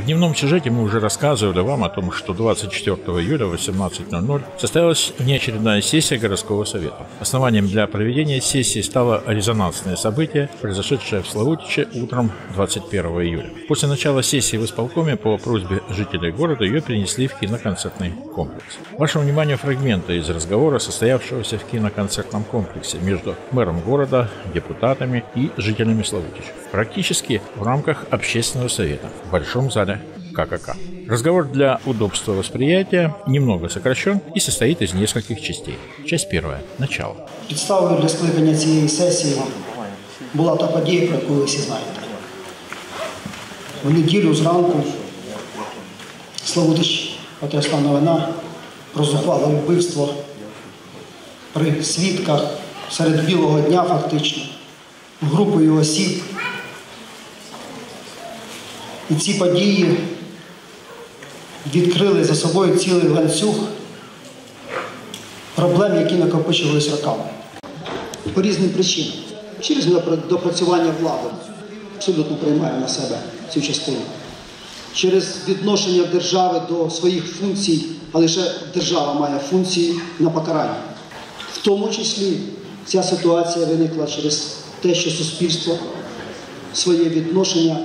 В дневном сюжете мы уже рассказывали вам о том, что 24 июля в 18.00 состоялась неочередная сессия городского совета. Основанием для проведения сессии стало резонансное событие, произошедшее в Славутиче утром 21 июля. После начала сессии в исполкоме по просьбе жителей города ее перенесли в киноконцертный комплекс. Вашему вниманию фрагменты из разговора, состоявшегося в киноконцертном комплексе между мэром города, депутатами и жителями Славутича Практически в рамках общественного совета в Большом зале ККК. Разговор для удобства восприятия немного сокращен и состоит из нескольких частей. Часть первая. Начало. Підставою для скликання цієї сесії була та подія, про яку ви всі знаєте. В неділю зранку Славутич потрясла новина про зухвале вбивство при свідках серед білого дня фактично групою осіб. І ці події відкрили за собою цілий ланцюг проблем, які накопичувалися роками. По різним причинам. Через допрацювання влади абсолютно приймає на себе цю частину. Через відношення держави до своїх функцій, а лише держава має функції на покарання. В тому числі ця ситуація виникла через те, що суспільство своє відношення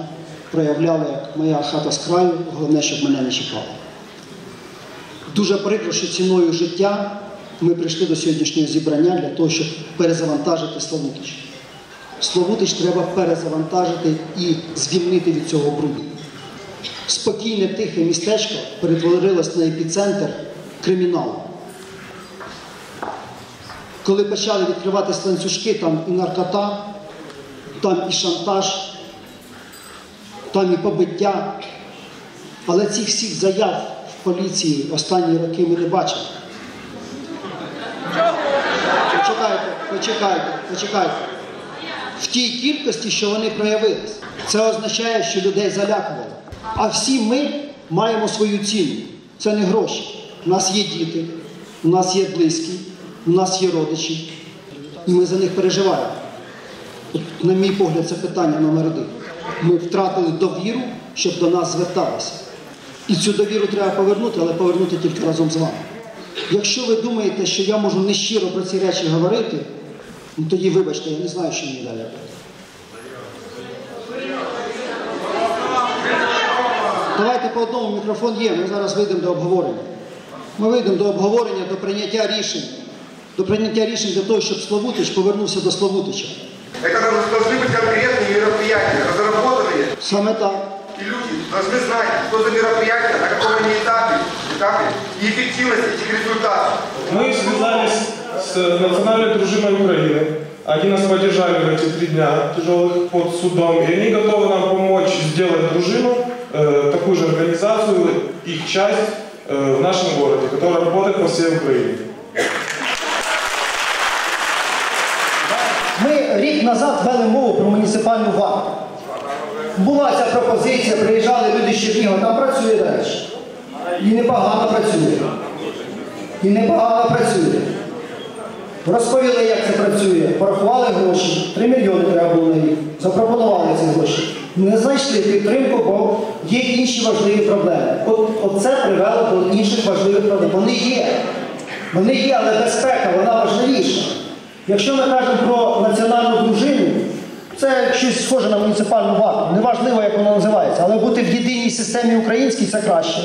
проявляло як моя хата з краю, головне, щоб мене не чіпало. Дуже прикро, що ціною життя ми прийшли до сьогоднішнього зібрання для того, щоб перезавантажити Славутич. Славутич треба перезавантажити і звільнити від цього бруду. Спокійне, тихе містечко перетворилось на епіцентр криміналу. Коли почали відкриватися ланцюжки, там і наркота, там і шантаж, там і побиття. Але цих всіх заяв в поліції останні роки ми не бачили. Почекайте, почекайте, почекайте. В тій кількості, що вони проявились, це означає, що людей залякували. А всі ми маємо свою ціну. Це не гроші. У нас є діти, у нас є близькі, у нас є родичі, і ми за них переживаємо. От, на мій погляд, це питання номер один. Ми втратили довіру, щоб до нас зверталися. І цю довіру треба повернути, але повернути тільки разом з вами. Якщо ви думаєте, що я можу нещиро про ці речі говорити, ну тоді вибачте, я не знаю, що мені далі робити. Давайте по одному мікрофон є, ми зараз вийдемо до обговорення. Ми вийдемо до обговорення, до прийняття рішень, до прийняття рішень для того, щоб Славутич повернувся до Славутича. Это должны быть конкретные мероприятия, разработанные, Саме так. и люди должны знать, что за мероприятия, на каком они этапе, этапе и эффективность этих результатов. Мы связались с национальной дружиной Украины. Они нас поддержали в эти три дня тяжелых под судом. И они готовы нам помочь сделать дружину, э, такую же организацию, их часть э, в нашем городе, которая работает по всей Украине. Назад вели мову про муніципальну варту. Була ця пропозиція, приїжджали люди з Чернігова, там працює речі. І непогано працює. І непогано працює. Розповіли, як це працює, порахували гроші, 3 мільйони треба було на рік, запропонували ці гроші. Не знайшли підтримку, бо є інші важливі проблеми. От, от це привело до інших важливих проблем. Вони є. Вони є, але безпека, вона важливіша. Якщо ми кажемо про національну дружину, це щось схоже на муніципальну варту. Неважливо, як вона називається, але бути в єдиній системі українській це краще.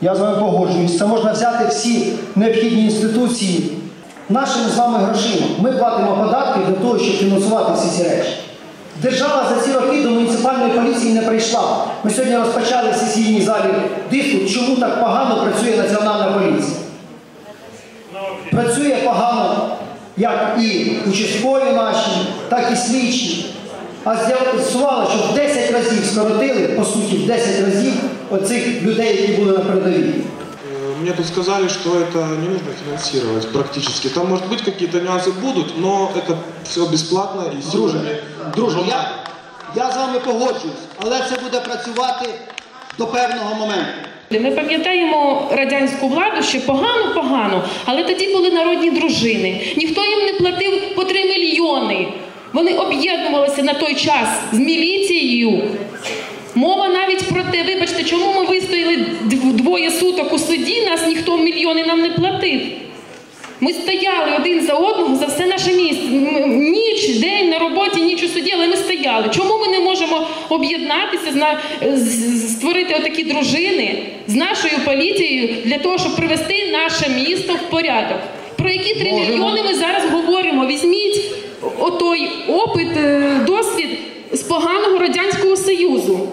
Я з вами погоджуюсь. Це можна взяти всі необхідні інституції нашими з вами грошима. Ми платимо податки для того, щоб фінансувати всі ці речі. Держава за ці роки до муніципальної поліції не прийшла. Ми сьогодні розпочали в сесійній залі диспут, чому так погано працює національна поліція. Працює погано як і участкові наші, так і слідчі. А з'ясувало, що в 10 разів скоротили, по суті, в 10 разів оцих людей, які були на передовій. Э, Мне тут сказали, что это не нужно финансировать практически. Там, может быть, какие-то нюансы будут, но это все бесплатно и Друже, силами друже, я, громады. я з вами погоджуюсь, але це буде працювати до певного моменту. Ми пам'ятаємо радянську владу, що погано-погано, але тоді були народні дружини. Ніхто їм не платив по 3 мільйони. Вони об'єднувалися на той час з міліцією Мова навіть про те, вибачте, чому ми вистояли двоє суток у суді, нас ніхто мільйони нам не платив. Ми стояли один за одного за все наше місце. Ніч, день на роботі, ніч у суді, але ми стояли. Чому ми не можемо об'єднатися, створити отакі дружини з нашою поліцією для того, щоб привести наше місто в порядок? Про які три мільйони ми зараз говоримо? Візьміть отой опит, е, досвід з поганого радянського союзу.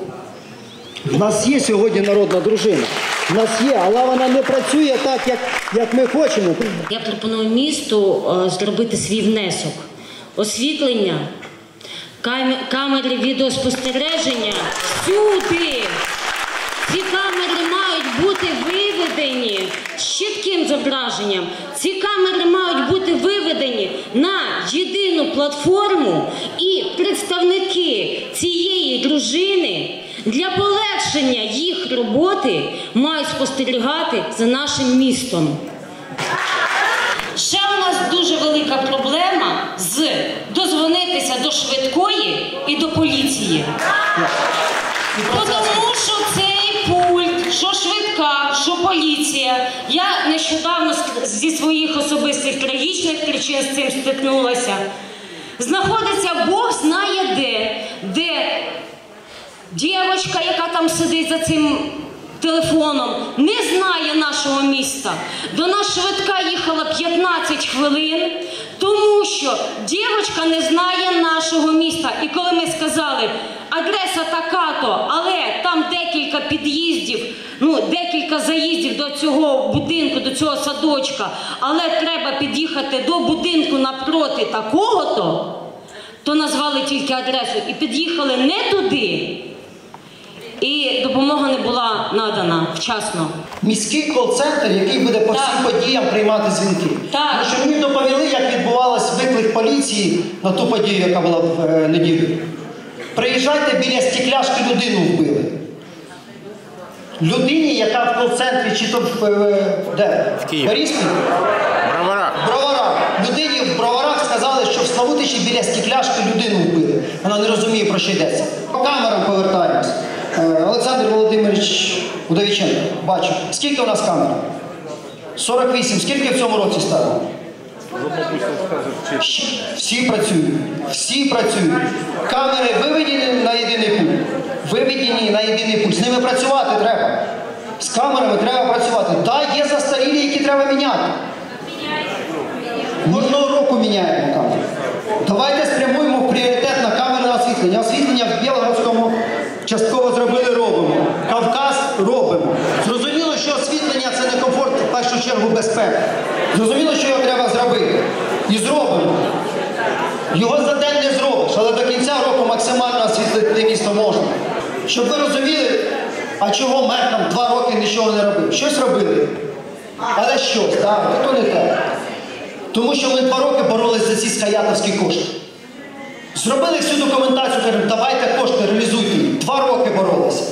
В нас є сьогодні народна дружина. В нас є, але вона не працює так, як, як ми хочемо. Я пропоную місту е, зробити свій внесок. Освітлення, каме- камери відеоспостереження всюди. Ці камери мають бути виведені з чітким зображенням. Ці камери мають бути виведені на єдину платформу, і представники цієї дружини для полегшення їх роботи мають спостерігати за нашим містом. Ще у нас дуже велика проблема з дозвонитися до швидкої і до поліції. Тому що цей пульт, що швидка, що поліція. Я нещодавно зі своїх особистих трагічних причин з цим стикнулася. Знаходиться Бог знає де, де дівчинка, яка там сидить за цим телефоном, не знає нашого міста. До нас швидка їхала 15 хвилин, тому що дівчинка не знає нашого міста. І коли ми сказали, адреса така-то, але там декілька під'їздів, ну декілька заїздів до цього будинку, до цього садочка, але треба під'їхати до будинку напроти такого-то, то назвали тільки адресу і під'їхали не туди. І допомога не була надана вчасно. Міський кол-центр, який буде по Так. всім подіям приймати дзвінки. Так. Тому що мені доповіли, як відбувалась виклик поліції на ту подію, яка була в е, неділю. Приїжджайте біля стекляшки людину вбили. Людині, яка в кол-центрі, чи то в е, де? В Києві. Бориспіль? Броварах. Броварах. Людині в броварах сказали, що в Славутичі біля стекляшки людину вбили. Вона не розуміє, про що йдеться. По камерам повертаємось. Е, Олександр Володимирович Удовіченко, бачу. Скільки у нас камер? 48. Скільки в цьому році стало? Всі працюють. Всі працюють. Камери виведені на єдиний пульт. Виведені на єдиний пульт. З ними працювати треба. З камерами треба працювати. Так, є застарілі, які треба міняти. Кожного року міняємо камери. Давайте спрямуємо пріоритет на камерне освітлення. Освітлення в Білгородському частково зробили, робимо. Кавказ робимо. Зрозуміло, що освітлення це не комфорт, в першу чергу безпека. Зрозуміло, що його треба зробити. І зробимо. Його за день не зробиш, але до кінця року максимально освітлити місто можна. Щоб ви розуміли, а чого мер там два роки нічого не робив. Щось робили. Але щось, так, то не так. Тому що ми два роки боролися за ці скаятовські кошти. Зробили всю документацію, кажемо, давайте кошти, реалізуйте їх. Два роки боролися.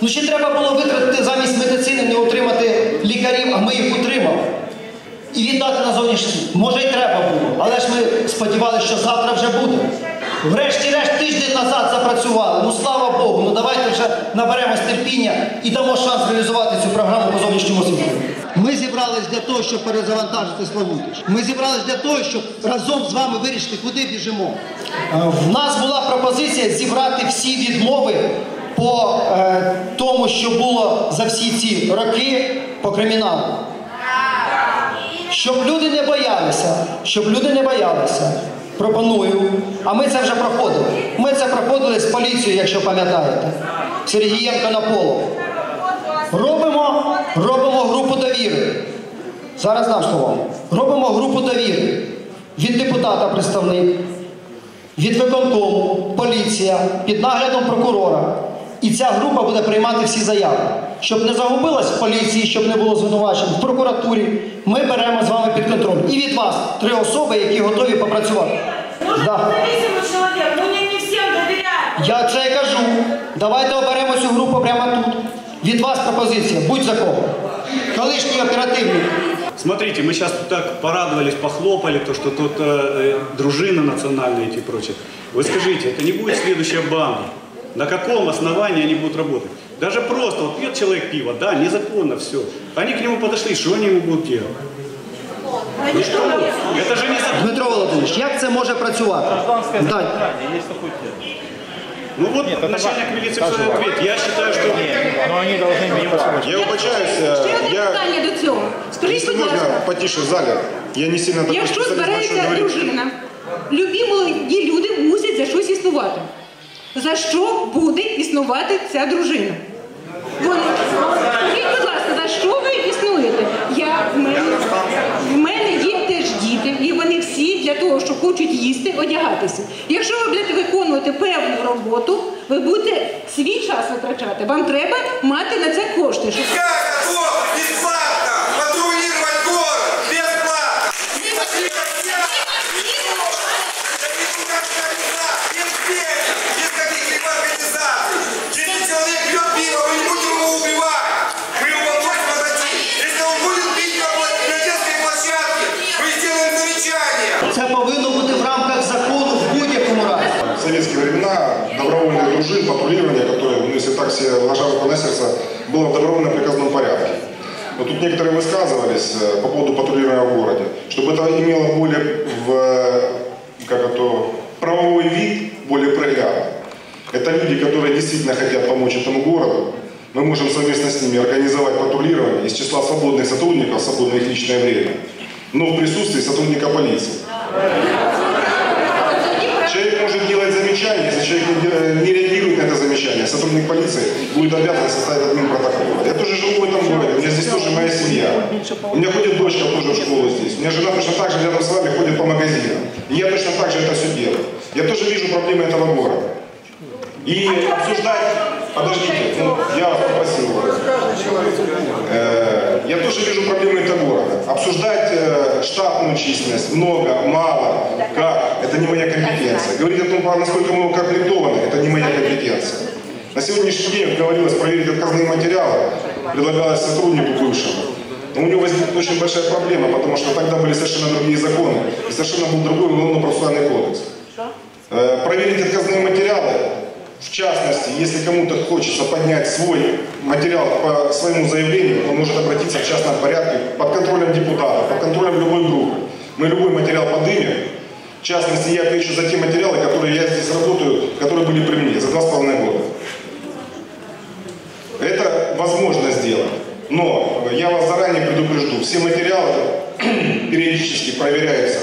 Ну ще треба було витратити замість медицини, не отримати лікарів, а ми їх отримали. І віддати на зовнішній світ. Може й треба було, але ж ми сподівалися, що завтра вже буде. Врешті-решт тиждень назад запрацювали. Ну слава Богу, ну давайте вже наберемось терпіння і дамо шанс реалізувати цю програму по зовнішньому освітленню. Ми зібрались для того, щоб перезавантажити Славутич. Ми зібрались для того, щоб разом з вами вирішити, куди біжимо. Е, В нас була пропозиція зібрати всі відмови по е, тому, що було за всі ці роки по криміналу. Щоб люди не боялися, щоб люди не боялися. Пропоную. А ми це вже проходили. Ми це проходили з поліцією, якщо пам'ятаєте. Сергієнко на поло. Робимо, робимо групу довіри. Зараз дам слово. Робимо групу довіри. Від депутата представник, від виконкому, поліція, під наглядом прокурора. І ця група буде приймати всі заяви Щоб не загубилась в поліції, щоб не було звинувачень в прокуратурі, ми беремо з вами під контроль. І від вас три особи, які готові попрацювати. Может, Да. независимый человек, мы не, не всем доверяем. Я це і кажу. Давайте оберемо цю групу прямо тут. Від вас пропозиція, будь за кого. Колишній оперативник. Смотрите, мы сейчас так порадовались, похлопали, то, что тут э, э, дружина национальная и прочее. Вы скажите, это не будет следующая банда? На каком основании они будут работать? Даже просто, вот пьет человек пиво, да, незаконно все. Они к нему подошли, что они ему будут делать? Ну что, это же не закон. Дмитро Володимирович, як це може працювати? Дань. Ну вот начальник милиции все ответит. Я считаю, что... Но они должны минимум Я вибачаюсь, е, Ще одне я, питання до цього. Скажіть, якщо будь можна, ласка, потише в залі. Я не сильно такой якщо специалист, большой збирається говорить. дружина, любі молоді люди мусять за щось існувати. За що буде існувати ця дружина? Вони скажіть, будь ласка, за що ви існуєте? Я в мене, в мене є теж діти, і вони всі для того, що хочуть їсти, одягатися. Якщо ви будете виконувати певну роботу, ви будете свій час витрачати. Вам треба мати на це кошти. Щоб... некоторые высказывались э, по поводу патрулирования в городе, чтобы это имело более в, э, как это, правовой вид, более проглядный. Это люди, которые действительно хотят помочь этому городу. Мы можем совместно с ними организовать патрулирование из числа свободных сотрудников, свободное их личное время, но в присутствии сотрудника полиции. Человек может делать замечания, если человек не, не реагирует на это замечание, сотрудник полиции будет обязан составить админ протокол. Я тоже живу в этом городе, у меня здесь тоже моя семья. У меня ходит дочка тоже в школу здесь. У меня жена точно так же рядом с вами ходит по магазинам. Я точно так же это все делаю. Я тоже вижу проблемы этого города. И обсуждать... Подождите, ну, я вас попросил. Э, Я тоже вижу проблемы этого города. Обсуждать э, штатную численность, много, мало, как, это не моя компетенция. Говорить о том, насколько мы укомплектованы, это не моя компетенция. На сегодняшний день говорилось проверить отказные материалы, предлагалось сотруднику бывшему. Но у него возникла очень большая проблема, потому что тогда были совершенно другие законы, и совершенно был другой уголовно-процессуальный кодекс. Э, Проверить отказные материалы, в частности, если кому-то хочется поднять свой материал по своему заявлению, он может обратиться в частном порядке под контролем депутата, под контролем любой группы. Мы любой материал поднимем. Частности, я отвечу за те материалы, которые я здесь работаю, которые были при мне за два с половиной года. Это возможно сделать. Но я вас заранее предупрежду, все материалы периодически проверяются,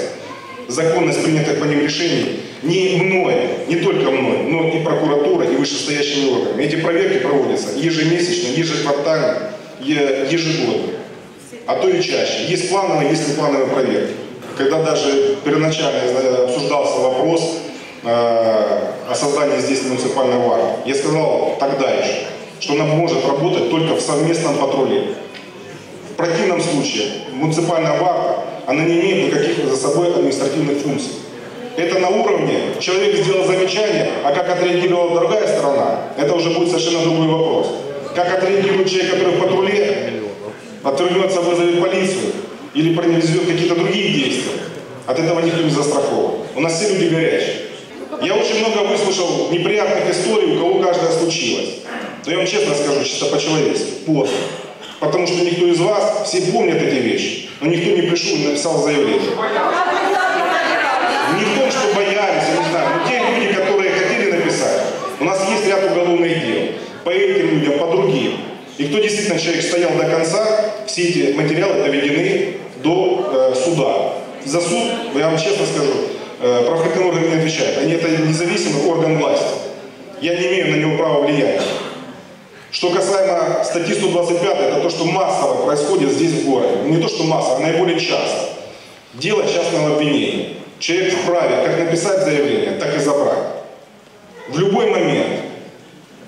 законность принятых по ним решений не мной, не только мной, но и прокуратурой, и вышестоящими органами. Эти проверки проводятся ежемесячно, ежеквартально, ежегодно, а то и чаще. Есть плановые, есть неплановые проверки. Когда даже первоначально э, обсуждался вопрос э, о создании здесь муниципального варта, я сказал тогда еще, что она может работать только в совместном патруле. В противном случае муниципальная варта, она не имеет никаких за собой административных функций. Это на уровне, человек сделал замечание, а как отреагировала другая сторона, это уже будет совершенно другой вопрос. Как отреагирует человек, который в патруле, отвернется, вызовет полицию или произведет какие-то другие действия. От этого никто не застрахован. У нас все люди горячие. Я очень много выслушал неприятных историй, у кого каждая случилась. Но я вам честно скажу, чисто по-человечески, поздно. Потому что никто из вас, все помнят эти вещи, но никто не пришел и написал заявление. Не в том, что боялись, я не знаю, но те люди, которые хотели написать, у нас есть ряд уголовных дел. По этим людям, по другим. И кто действительно человек стоял до конца, все эти материалы доведены до э, суда. За суд, я вам честно скажу, э, правоохранительные органы не отвечают. Они это независимый орган власти. Я не имею на него права влияния. Что касаемо статьи 125, это то, что массово происходит здесь в городе. Не то, что массово, а наиболее часто. Дело частного обвинения. Человек вправе как написать заявление, так и забрать. В любой момент.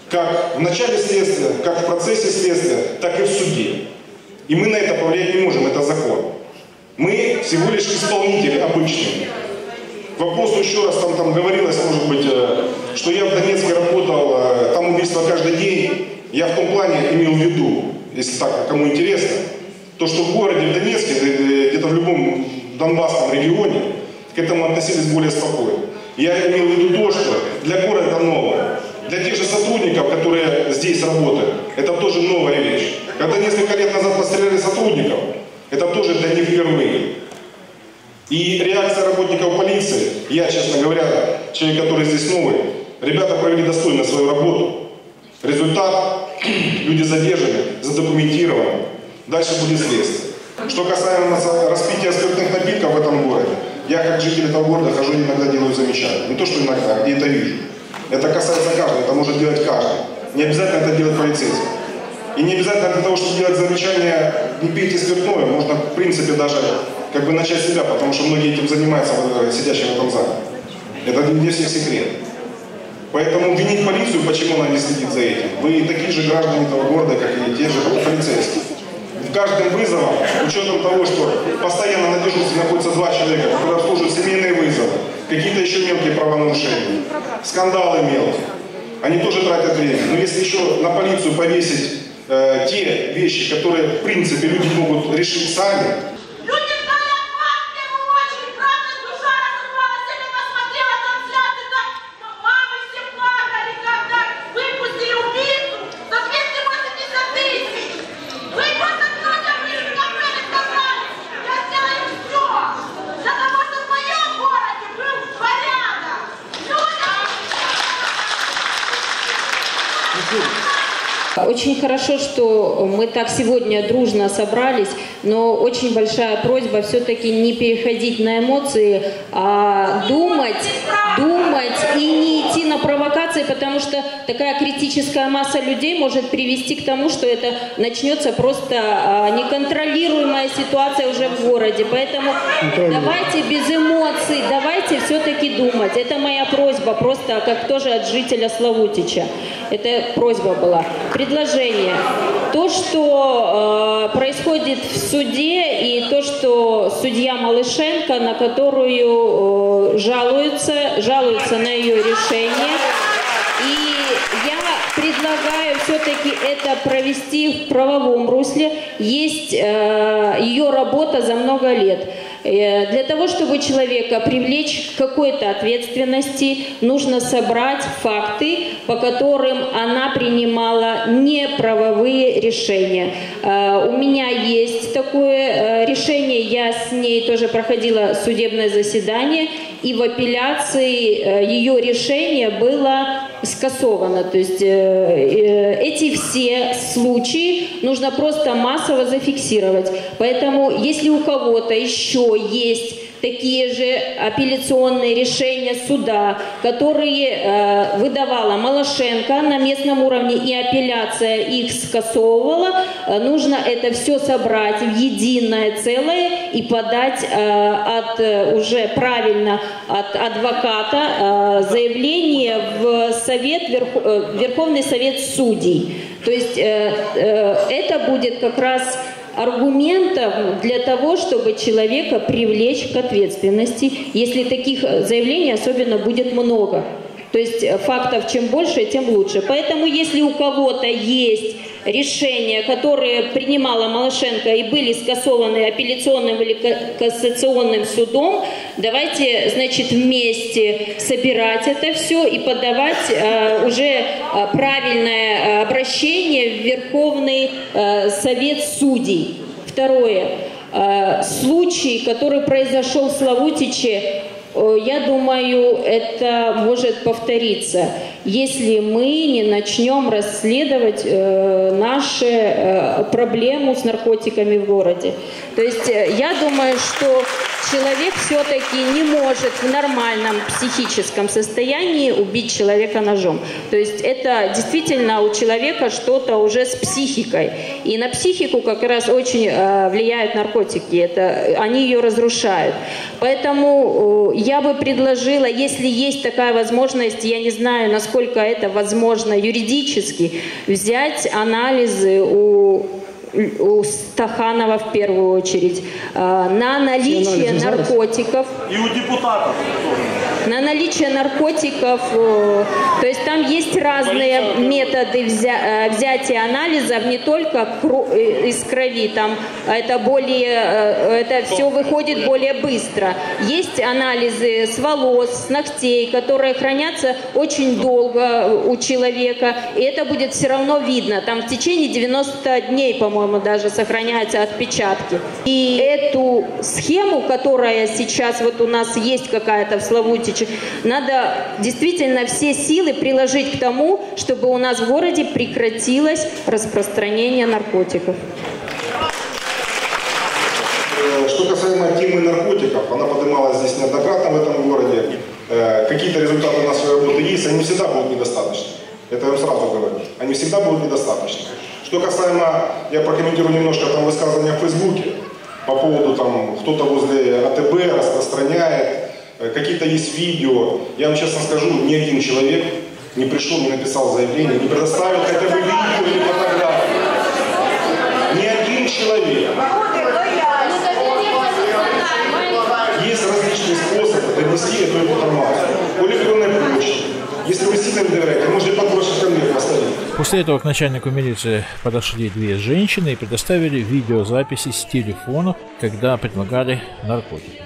Как в начале следствия, как в процессе следствия, так и в суде. И мы на это повлиять не можем, это закон. Мы всего лишь исполнители обычные. К вопросу еще раз там, там говорилось, может быть, э, что я в Донецке работал, э, там убийство каждый день. Я в том плане имел в виду, если так кому интересно, то, что в городе в Донецке, где-то в любом Донбасском регионе, к этому относились более спокойно. Я имел в виду то, что для города нового Для тех же сотрудников, которые здесь работают, это тоже новая вещь. Когда несколько лет назад постреляли сотрудников, это тоже для них впервые. И реакция работников полиции, я, честно говоря, человек, который здесь новый, ребята провели достойно свою работу. Результат, люди задержаны, задокументированы. Дальше будет следствие. Что распития спиртных напитков в этом городе, я как житель этого города хожу иногда делаю замечания. Не то, что иногда, где это вижу. Это касается каждого, это может делать каждый. Не обязательно это делать полицейский. И не обязательно для того, чтобы делать замечание, не пейте спиртное, можно в принципе даже как бы начать себя, потому что многие этим занимаются, сидящие в этом зале. Это не всех секрет. Поэтому винить полицию, почему она не следит за этим. Вы такие же граждане этого города, как и те же полицейские. В каждом вызовом, учетом того, что постоянно на дежурстве находится два человека, которые обслуживают семейные вызовы, какие-то еще мелкие правонарушения, скандалы мелкие, они тоже тратят время. Но если еще на полицию повесить э, те вещи, которые в принципе люди могут решить сами, Люди знают вас в первую очередь. Правда, душа разорвалась. Я когда смотрела трансляции, так мамы все плакали, когда выпустили убийцу за 280 тысяч. Вы просто людям лишь накрыли, сказали, я сделаю все для того, чтобы в моем городе был порядок. Очень хорошо, что мы так сегодня дружно собрались, но очень большая просьба все-таки не переходить на эмоции, а думать, провокации, потому что такая критическая масса людей может привести к тому, что это начнется просто а, неконтролируемая ситуация уже в городе. Поэтому давайте без эмоций, давайте все-таки думать. Это моя просьба, просто как тоже от жителя Славутича. Это просьба была. Предложение. То, что э, происходит в суде, и то, что судья Малышенко, на которую э, жалуются, жалуются на ее решение. Предлагаю все-таки это провести в правовом русле. Есть э, ее работа за много лет. Э, Для того, чтобы человека привлечь к какой-то ответственности, нужно собрать факты, по которым она принимала неправовые решения. Э, У меня есть такое э, решение, я с ней тоже проходила судебное заседание, и в апелляции э, ее решение было скасовано. То есть э, э, эти все случаи нужно просто массово зафиксировать. Поэтому если у кого-то еще есть такие же апелляционные решения суда, которые э, выдавала Малашенко на местном уровне, и апелляция их скасовывала, э, нужно это все собрать в единое целое и подать э, от уже правильно от адвоката заявление в совет Верх- Верховный совет судей. То есть это будет как раз аргументом для того, чтобы человека привлечь к ответственности, если таких э, заявлений особенно будет много. То есть э, фактов чем больше, тем лучше. Поэтому если у кого-то есть решения, которые принимала Малышенко и были скасованы апелляционным или ка- кассационным судом, давайте, значит, вместе собирать это все и подавать э, уже э, правильное э, обращение в Верховный э, Совет Судей. Второе. Э, случай, который произошел в Славутиче, я думаю, это может повториться, если мы не начнем расследовать э, наши э, проблему с наркотиками в городе. То есть э, я думаю, что человек все-таки не может в нормальном психическом состоянии убить человека ножом. То есть это действительно у человека что-то уже с психикой. И на психику как раз очень э, влияют наркотики. Это, они ее разрушают. Поэтому э, я бы предложила, если есть такая возможность, я не знаю, насколько это возможно юридически, взять анализы у у Стаханова в первую очередь, э, на наличие наркотиков. И у депутатов тоже. На наличие наркотиков. э, То есть там есть разные методы взя- э, взятия анализов, не только э, из крови, там это более, это все выходит более быстро. Есть анализы с волос, с ногтей, которые хранятся очень долго у человека, и это будет все равно видно. Там в течение 90 дней, по-моему, даже сохраняются отпечатки. И эту схему, которая сейчас вот у нас есть какая-то в Славутиче, надо действительно все силы приложить к тому, чтобы у нас в городе прекратилось распространение наркотиков. Э, Что касаемо темы наркотиков, она поднималась здесь неоднократно в этом городе. Э, Какие-то результаты нашей работы есть, они всегда будут недостаточны. Это я вам сразу говорю. Они всегда будут недостаточны. Что касаемо, я прокомментирую немножко там высказывания в Фейсбуке по поводу там кто-то возле АТБ распространяет, какие-то есть видео. Я вам честно скажу, ни один человек не пришел, не написал заявление, не предоставил хотя бы видео или фотографию. Ни один человек. Есть различные способы донести эту информацию. По электронной почте. Если вы сильно доверяете, можете подбросить конверт поставить. После этого к начальнику милиции подошли две женщины и предоставили видеозаписи с телефонов, когда предлагали наркотики.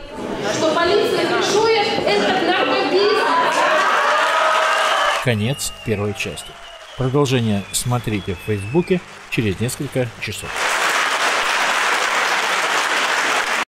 Конец первой части. Продолжение смотрите в Фейсбуке через несколько часов.